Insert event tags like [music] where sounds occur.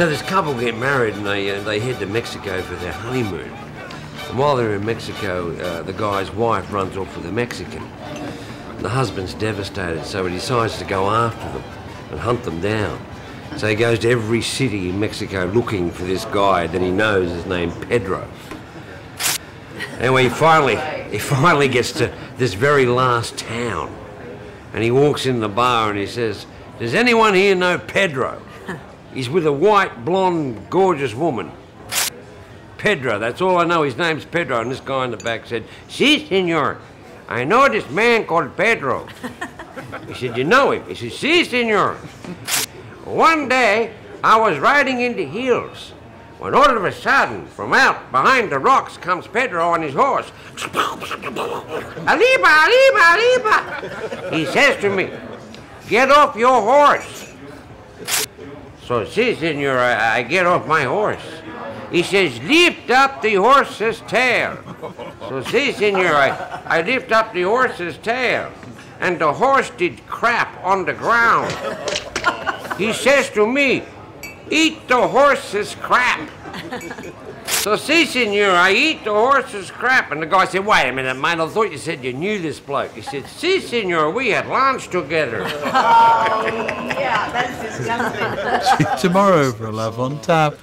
So this couple get married and they, uh, they head to Mexico for their honeymoon. And while they're in Mexico, uh, the guy's wife runs off with a Mexican. The husband's devastated, so he decides to go after them and hunt them down. So he goes to every city in Mexico looking for this guy that he knows is named Pedro. Anyway, he finally, he finally gets to this very last town. And he walks in the bar and he says, Does anyone here know Pedro? He's with a white, blonde, gorgeous woman. Pedro, that's all I know. His name's Pedro. And this guy in the back said, Si, senor. I know this man called Pedro. [laughs] He said, You know him? He said, Si, senor. One day, I was riding in the hills when all of a sudden, from out behind the rocks comes Pedro on his horse. Aliba, Aliba, Aliba! He says to me, Get off your horse. So, si, senor, I, I get off my horse. He says, Lift up the horse's tail. So, si, senor, I, I lift up the horse's tail. And the horse did crap on the ground. He says to me, Eat the horse's crap. So, si, senor, I eat the horse's crap. And the guy said, Wait a minute, man, I thought you said you knew this bloke. He said, Si, senor, we had lunch together. oh, Yeah, that's disgusting. [laughs] Tomorrow for Laugh on Tap.